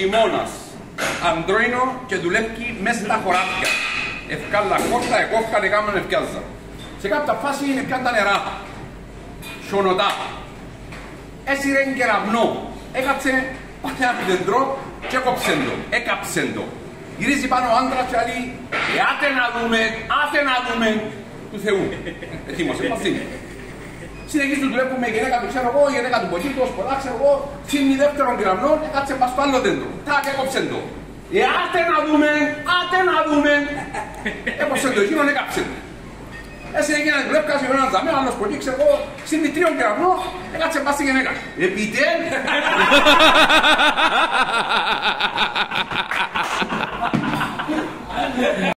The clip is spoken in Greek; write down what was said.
χειμώνας, αντρόινο και δουλεύει μέσα στα χωράφια. Ευκάλα κόρτα, εγώ ευκάλα κάμουν ευκιάζα. Σε κάποια φάση είναι πια τα νερά. Σιωνοτά. Έσυρε κεραυνό. Έκατσε πάτε από δεντρό και έκοψε το. Έκαψε το. Γυρίζει πάνω ο άντρας και λέει «Ε, «Άτε να δούμε, άτε να δούμε» του Θεού. Ετοίμωσε, παθήνει. Συνεχίζεις του βλέπουμε η γυναίκα του, ξέρω εγώ, η γυναίκα του Ποκίτου, πολλά ξέρω εγώ, τσίνει δεύτερον γραμμνό, έκατσε πας στο άλλο δέντρο. Τάκ, έκοψε το. Ε, άτε να δούμε, άτε να δούμε. Έκοψε το, εκείνον έκαψε το. Έτσι έγινε να δουλεύει κάθε ένα ζαμί, άλλος πολύ, ξέρω εγώ, τσίνει τρίον γραμμνό, έκατσε πας στη γυναίκα. Επιτέλους.